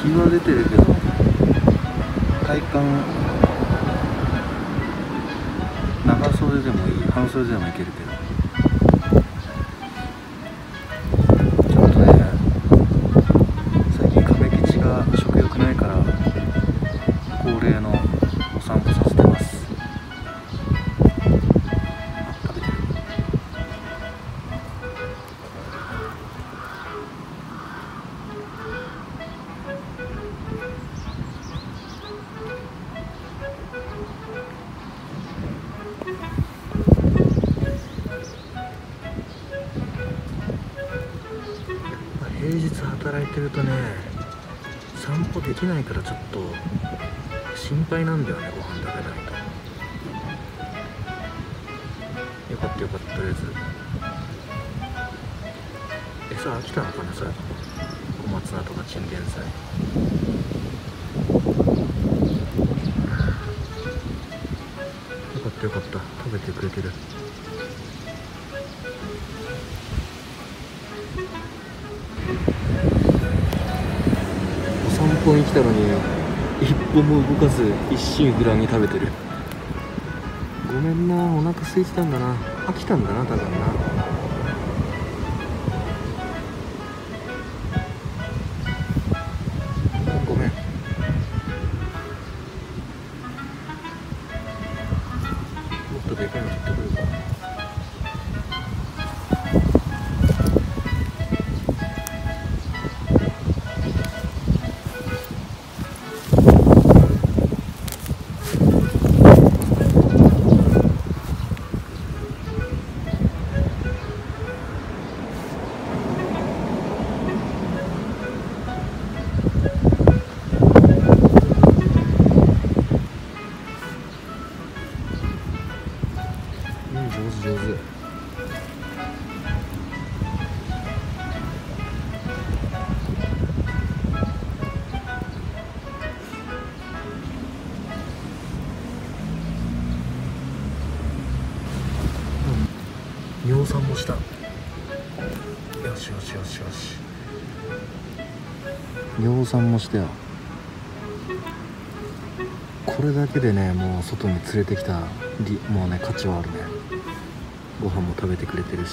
日は出てるけど体感長袖でもいい半袖でもいけるけど。働いてるとね散歩できないからちょっと心配なんだよねご飯食べないと。よかったよかったとりあえず。餌飽きたのかなそれ。とも小松菜とかチンゲン菜。よかったよかった食べてくれてる。お散歩に来たのに一歩も動かず一心不乱に食べてる。ごめんなお腹空いてたんだな。飽きたんだな多分な。ごめん。もっとでかいの取ってくるか。尿酸もした。よしよしよしよし。尿酸もしたよ。これだけでねもう外に連れてきたもうね価値はあるね。ご飯も食べてくれてるし。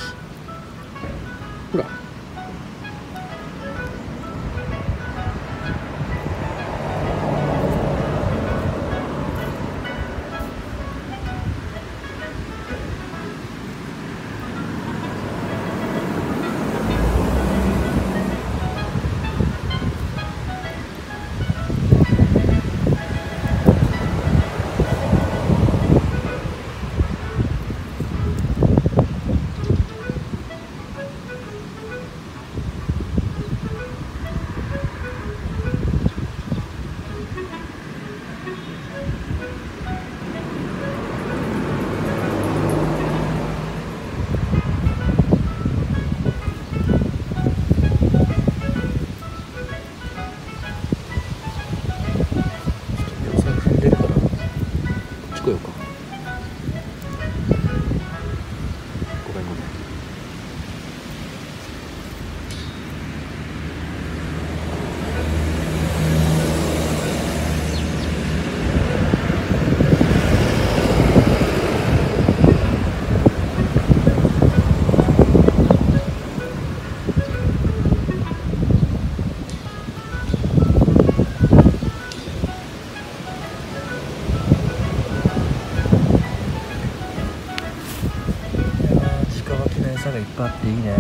ほら。湧きの餌がいっぱいあっていいね。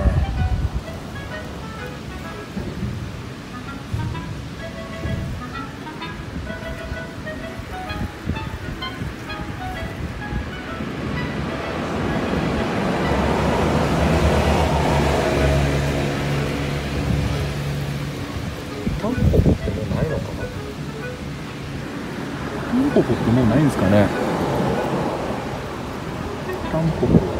タンポポってもうないのかな？タンポポってもうないんですかね。タンポポ